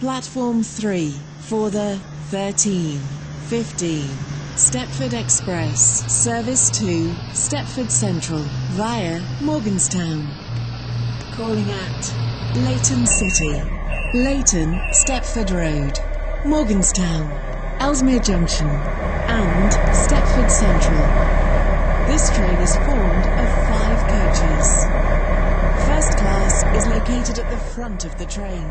Platform 3 for the 13, 15. Stepford Express, service to Stepford Central via Morganstown. Calling at Leighton City, Leighton, Stepford Road, Morganstown, Ellesmere Junction, and Stepford Central. This train is formed of five coaches. First class is located at the front of the train.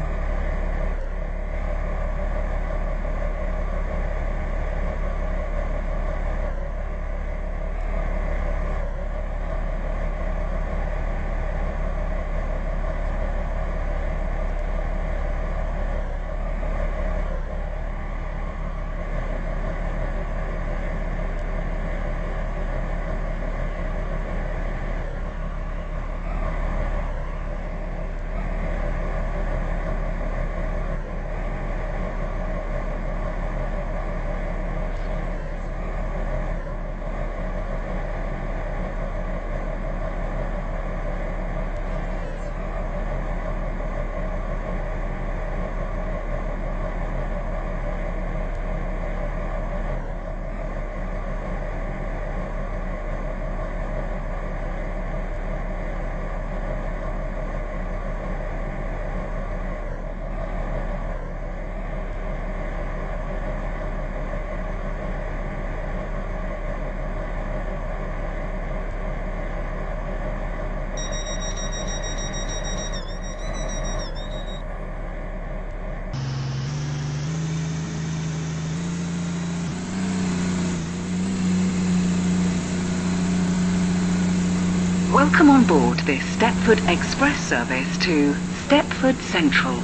Welcome on board this Stepford Express service to Stepford Central.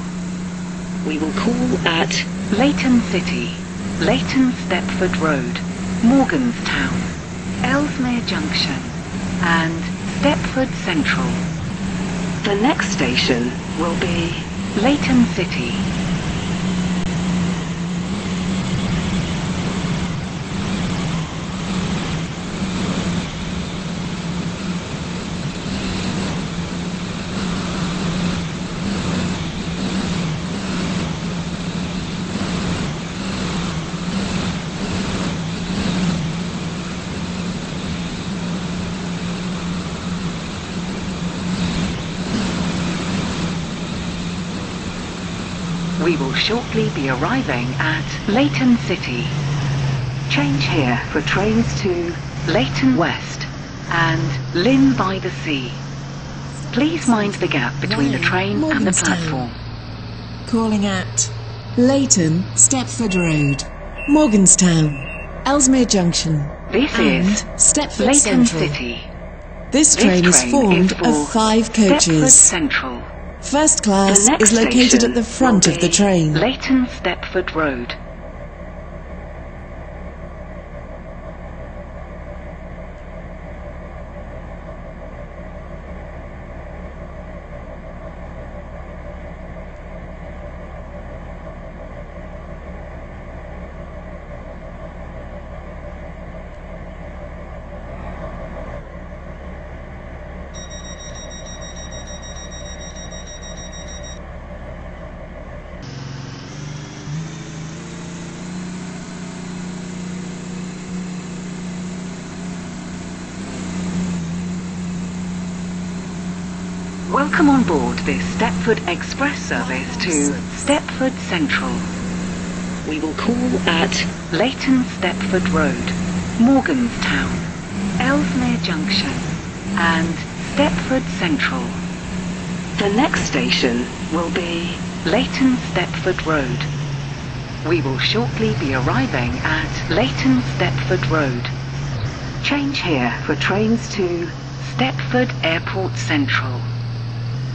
We will call at Leighton City, Leighton Stepford Road, Morganstown, Ellesmere Junction, and Stepford Central. The next station will be Leighton City. We will shortly be arriving at Leighton City. Change here for trains to Leighton West and Llyn by the Sea. Please mind the gap between the train and the platform. Calling at Leighton, Stepford Road, Morganstown, Ellesmere Junction, This and is Stepford Leighton Central. City. This This train is formed for of five coaches. Stepford. Central. First class is located at the front of the train. Leighton Stepford Road. Welcome on board this Stepford Express service to Stepford Central. We will call at Leighton Stepford Road, Morganstown, Ellesmere Junction, and Stepford Central. The next station will be Leighton Stepford Road. We will shortly be arriving at Leighton Stepford Road. Change here for trains to Stepford Airport Central.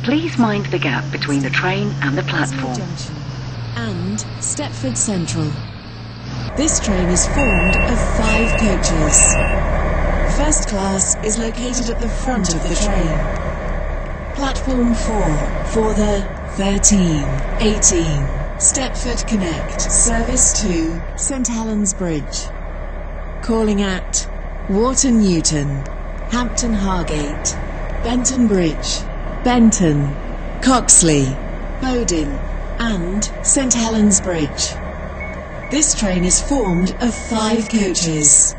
Please mind the gap between the train and the platform. And Stepford Central. This train is formed of five coaches. First class is located at the front of the train. Platform 4 for the 13, 18 Stepford Connect service to St Helens Bridge. Calling at Wharton Newton, Hampton Hargate, Benton Bridge, Benton, Coxly, Bowden, and St Helens Bridge. This train is formed of five coaches.